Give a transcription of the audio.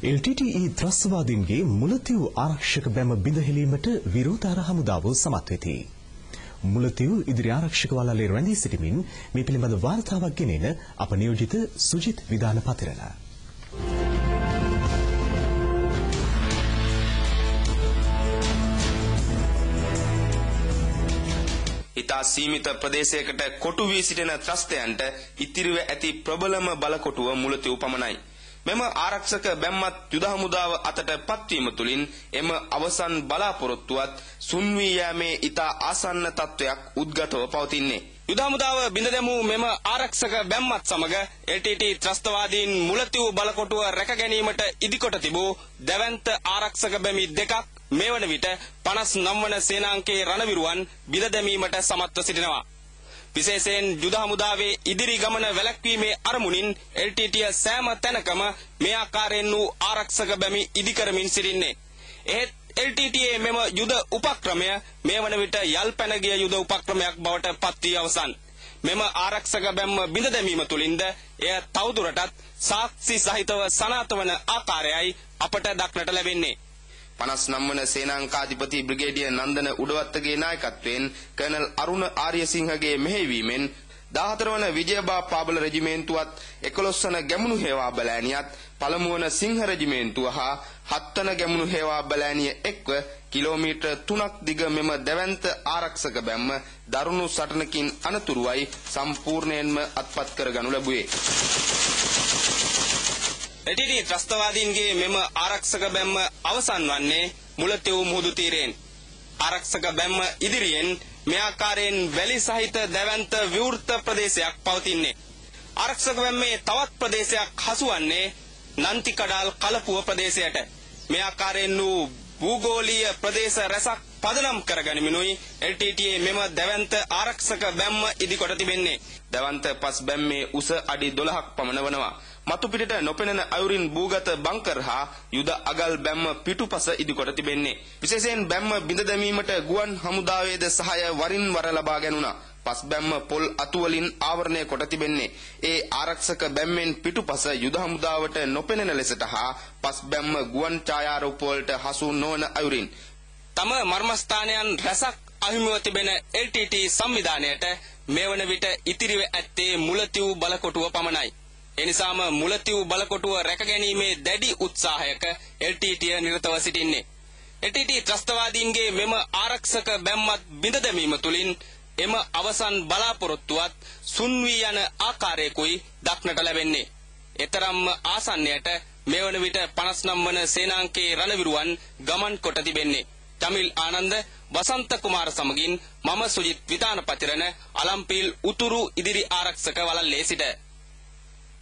LTTE ත්‍රස්තවාදීන්ගේ Mullaitivu ආරක්ෂක බැම බිඳහෙලීමට විරෝධාර හමුදාව සමත් වෙති. මුලතිව් ඉදිරි ආරක්ෂක වළල්ලේ රැඳී සිටමින් මේ පිළිබඳ වාර්තාවක් ගෙනෙන අප නියෝජිත සුජිත් විදාන පතිරණ. ඉතා සීමිත ප්‍රදේශයකට කොටු වී සිටින ත්‍රස්තයන්ට ඉතිරිව ඇති ප්‍රබලම බලකොටුව මුලතිව් පමණයි. මෙම ආරක්ෂක බැම්මත් යුද හමුදාව අතට පත්වීම තුළින් එම අවසන් බලාපොරොත්තුවත් සුන්වී යෑමේ ඉතා ආසන්න තත්ත්වයක් උද්ගතව පවතින්නේ. යුද හමුදාව බිඳ දැමූ මෙම ආරක්ෂක බැම්මත් සමග LTT ත්‍රස්තවාදීන් මුලතිව් බලකොටුව රැක ගැනීමට ඉදිකොට තිබූ දැවැන්ත ආරක්ෂක බැමි දෙකක් මේ වන විට 59 වන සේනාංකයේ රණවිරුවන් බිඳ දැමීමට සමත්ව සිටිනවා. විශේෂයෙන් යුද හමුදාවේ ඉදිරි ගමන වැළැක්වීමේ අරමුණින් LTT සෑම තැනකම මේ ආකාරයෙන් වූ ආරක්ෂක බැමි ඉදි කරමින් සිටින්නේ. එහෙත් LTTA මෙම යුද උපක්‍රමය මේ වන විට යල් පැන ගිය යුද උපක්‍රමයක් බවට පත් වී අවසන්. මෙම ආරක්ෂක බැම්ම බිඳ දැමීම තුළින්ද එය තවදුරටත් සාක්ෂි සහිතව සනාථ වන ආකාරයයි අපට දක්නට ලැබෙන්නේ. 59 වන සේනාංකාධිපති බ්‍රිගේඩියර් නන්දන උඩවත්තගේ නායකත්වයෙන් කර්නල් අරුණ ආර්යසිංහගේ මෙහෙයවීමෙන් 14 වන විජයබා පාබල රෙජිමේන්තුවත් 11 වන ගැමුණු හේවා බැලෑනියත් පළමු වන සිංහ රෙජිමේන්තුව හා 7 වන ගැමුණු හේවා බැලෑනිය එක්ව කිලෝමීටර් 3ක් දිග මෙම දැවැන්ත ආරක්ෂක බැම්ම දරුණු සටනකින් අනතුරුවයි සම්පූර්ණයෙන්ම අත්පත් කරගනු ලැබුවේ. එටිටි ත්‍රස්තවාදීන්ගේ මෙම ආරක්ෂක බැම්ම අවසන් වන්නේ මුලතිව් මුහුදු තීරයෙන්. ආරක්ෂක බැම්ම ඉදිරියෙන් මේ ආකාරයෙන් වැලි සහිත දැවැන්ත විවෘත ප්‍රදේශයක් පවතින්නේ. ආරක්ෂක බැම්මේ තවත් ප්‍රදේශයක් හසුවන්නේ නන්ති කඩාල් කලපුව ප්‍රදේශයට. මේ ආකාරයෙන් වූ භූගෝලීය ප්‍රදේශ රැසක් පදනම් කරගනිමිනුයි LTTA මෙම දැවැන්ත ආරක්ෂක බැම්ම ඉදිකොට තිබෙන්නේ. දැවන්ත පස් බැම්මේ උස අඩි 12ක් පමණ වනවා. මතු පිටට නොපෙනෙන අයුරින් භූගත බංකර් හා යුද අගල් බැම්ම පිටුපස ඉදිකොට තිබෙන්නේ. විශේෂයෙන් බැම්ම බිඳ දැමීමට ගුවන් හමුදාවේද සහාය වරින් වර ලබා ගැනුණා. පස් බැම්ම පොල් අතුවලින් ආවරණය කොට තිබෙන්නේ. ඒ ආරක්ෂක බැම්මෙන් පිටුපස යුද හමුදාවට නොපෙනෙන ලෙසට හා පස් බැම්ම ගුවන් ඡායාරූප වලට හසු නොවන අයුරින් තම මර්මස්ථානයන් රැසක් අහිමිව තිබෙන LTT සංවිධානයට මේ වන විට ඉතිරිව ඇත්තේ මුලතිව් බලකොටුව පමණයි. එනිසාම මුලතිව් බලකොටුව රැකගැනීමේ දැඩි උත්සාහයක LTT නිරතව සිටින්නේ. LTT ත්‍රස්තවාදීන්ගේ මෙම ආරක්ෂක බැම්මත් බිඳ දැමීම තුළින් එම අවසන් බලාපොරොත්තුවත් සුන් වී යන ආකාරයකුයි දක්නට ලැබෙන්නේ. එතරම්ම ආසන්නයට මේ වන විට 59 වන සේනාංකයේ රණවිරුවන් ගමන් කොට තිබෙන්නේ. ජමිල් ආනන්ද වසන්ත කුමාර සමගින් මම සුජිත් විතාන පතිරණ අලම්පිල් උතුරු ඉදිරි ආරක්ෂක වලල්ලේ සිට